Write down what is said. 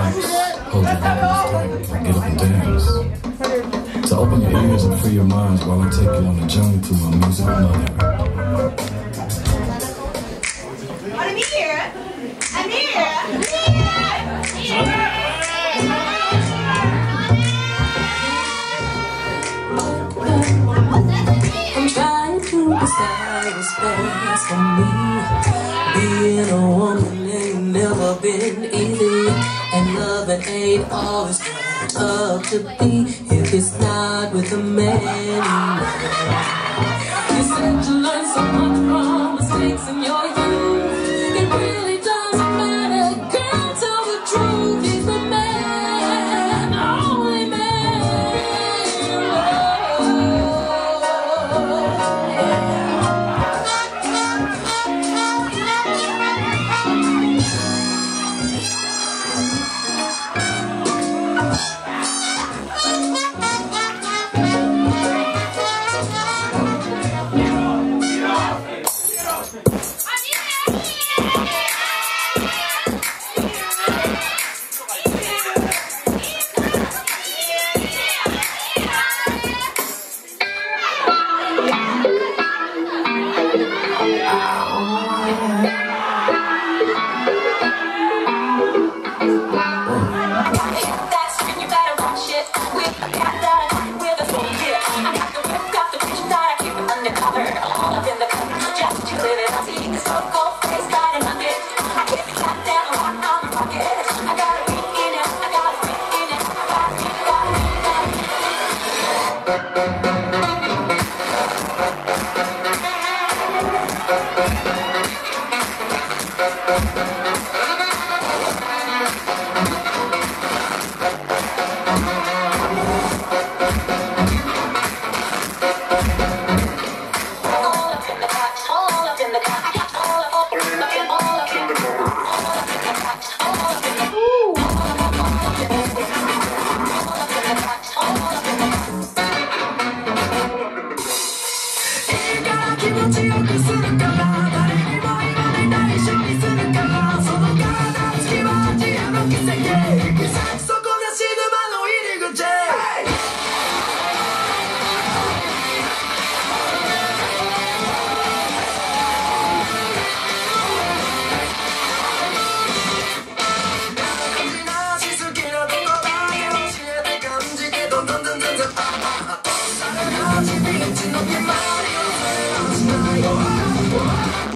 lights, holding and get up and dance. Open your ears and free your minds while I take you on a journey through my music mother. space for me. Being a woman ain't never been easy it ain't always turned up to be if it's not with a man in. You said you learned so much from mistakes in your youth. It really Oh,